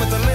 with the